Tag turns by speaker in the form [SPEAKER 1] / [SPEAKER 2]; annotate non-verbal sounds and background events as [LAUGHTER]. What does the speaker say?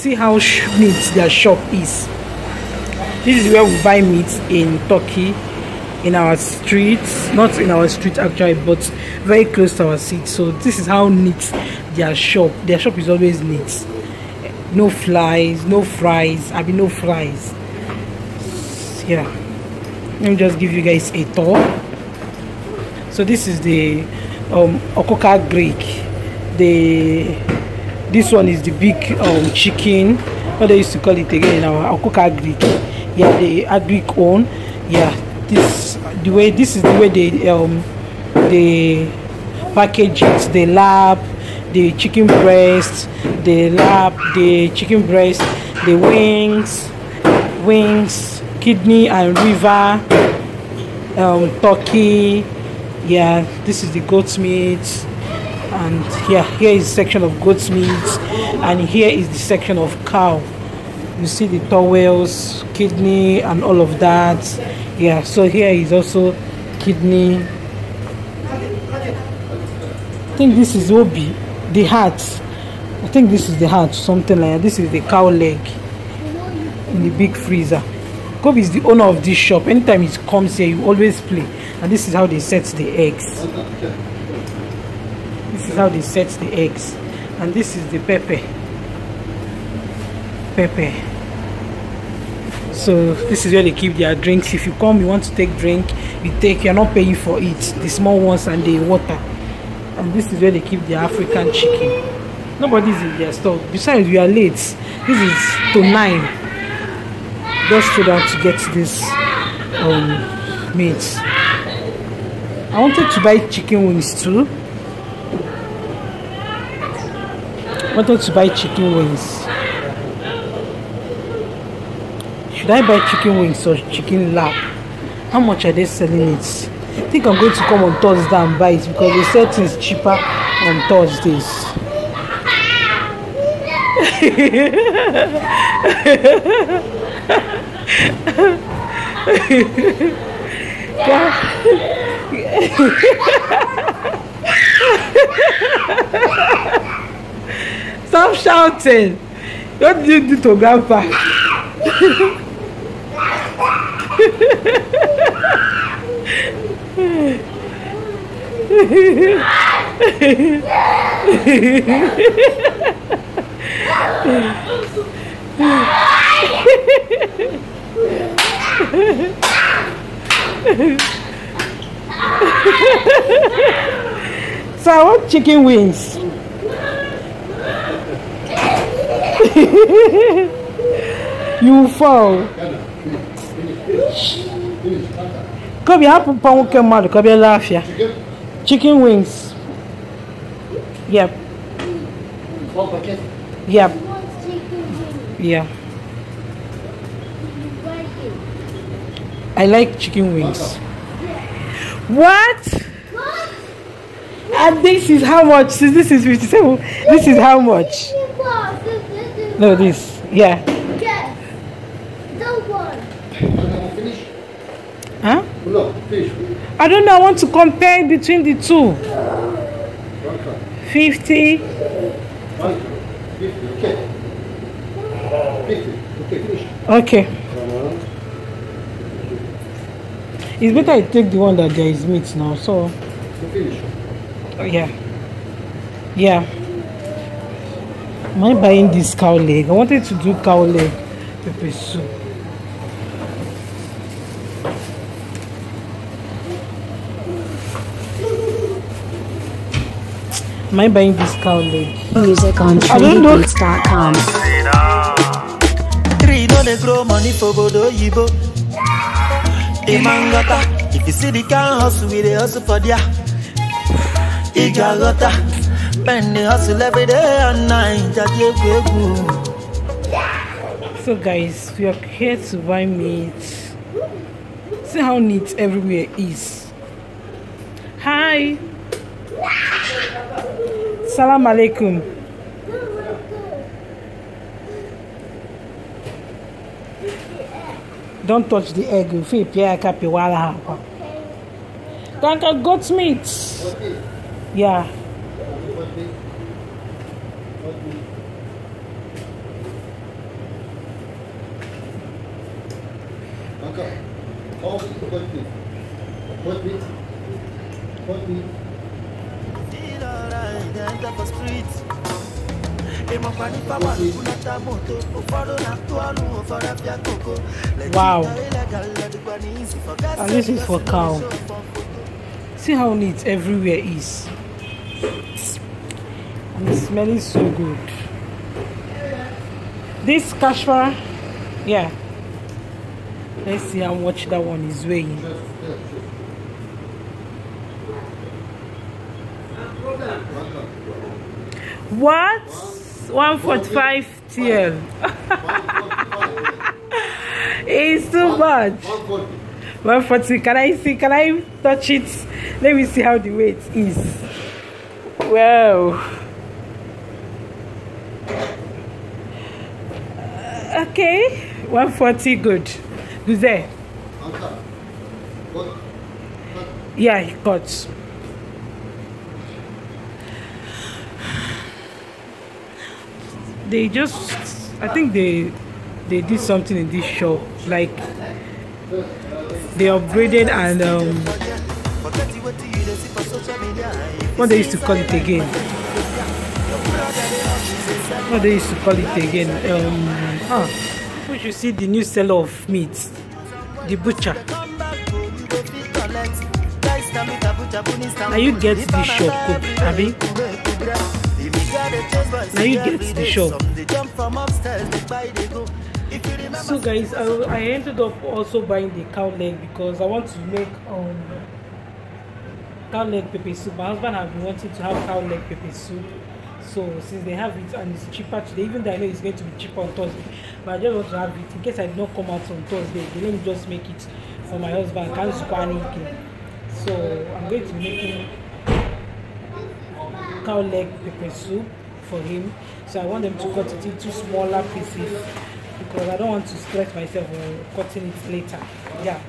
[SPEAKER 1] see how neat their shop is. This is where we buy meat in turkey in our streets not in our street actually but very close to our seat so this is how neat their shop their shop is always neat. No flies no fries i mean no flies yeah. Let me just give you guys a tour. So this is the um okoka greek. The this one is the big um chicken. What they used to call it again in our okoka greek yeah the agric one yeah this the way this is the way they um they package it. The lab the chicken breast the lab the chicken breast the wings wings kidney and liver um turkey. Yeah this is the goat's meat and yeah here is section of goat's meat and here is the section of cow. You see the towels kidney and all of that. Yeah so here is also kidney. I think this is obi the heart. I think this is the heart something like that. This is the cow leg in the big freezer. Kobe is the owner of this shop. Anytime he comes here you always play. And this is how they set the eggs this is how they set the eggs. And this is the pepper. Pepper. So this is where they keep their drinks. If you come you want to take drink you take you're not paying for it. The small ones and the water. And this is where they keep the african chicken. Nobody's in their store. Besides we are late. This is to nine. Just so that to get this um meat. I wanted to buy chicken wings too wanted to buy chicken wings? Should i buy chicken wings or chicken lap? How much are they selling it? I think i'm going to come on thursday and buy it because they sell things cheaper on thursdays [LAUGHS] Stop shouting. What did you do to grandpa? so I want chicken wings. [LAUGHS] you fall. Kobe, hapo pa nwoke mmadụ ka bịa laafia. Chicken wings. Yep. Yep. Yeah. I like chicken wings. What? And this is how much? This is 57. This is how much? No, this. Yeah.
[SPEAKER 2] Yes. The one.
[SPEAKER 1] Huh?
[SPEAKER 3] No, fish.
[SPEAKER 1] I don't know. I want to compare between the two. 50.
[SPEAKER 3] One, fifty, okay. Fifty, okay, finish.
[SPEAKER 1] Okay. It's better I take the one that there is meat now. So,
[SPEAKER 3] Finish.
[SPEAKER 1] uh, yeah. Yeah. Am I buying this cow leg? I wanted to do cow leg pepper soup. Am I buying this cow leg?
[SPEAKER 4] Music on
[SPEAKER 1] I don't know.
[SPEAKER 4] trendybeats.com.
[SPEAKER 5] Tree no dey grow money for Bodo Yibo. Imangata, if you see the kind hustle, we dey hustle for there. Ijagata, men dey hustle every day and night.
[SPEAKER 1] So guys, we are here to buy meat. See how neat everywhere is. Hi. Salam alaikum. Don't touch the egg. You feel Pierre Capi wala hapa. Kanka goat meat. Yeah.
[SPEAKER 5] okay.
[SPEAKER 1] Wow. And this is for cow. See how neat everywhere is. And it's smelling so good. This kashmir, yeah. Let's see how much that one is weighing. What? 145 TL. [LAUGHS] It's too much.
[SPEAKER 3] 140.
[SPEAKER 1] 140. Can I see? Can I touch it? Let me see how the weight is. Wow. Okay. 140. Good. Who's there? Yeah, he cut. They just, I think they, they did something in this shop. Like they upgraded and um,
[SPEAKER 5] what
[SPEAKER 1] they used to call it again. What they used to call it again. Um, ah, we should see the new seller of meat, the butcher. Now you get the shop,
[SPEAKER 5] alive,
[SPEAKER 1] Kobe, abi?
[SPEAKER 5] kubre, kubra. If you got a chance, boys,
[SPEAKER 1] Now you get the shop. So guys, I, I ended up also buying the cow leg because I want to make um cow leg pepper soup. My husband has been wanting to have cow leg pepper soup. So since they have it and it's cheaper today, even though I know it's going to be cheaper on Thursday, but I just want to have it in case I did not come out on Thursday. Then let me just make it for my husband. Can't again. So I'm going to be making cow leg pepper soup for him. So I want them to cut it into smaller pieces because I don't want to stress myself on cutting it later. Yeah.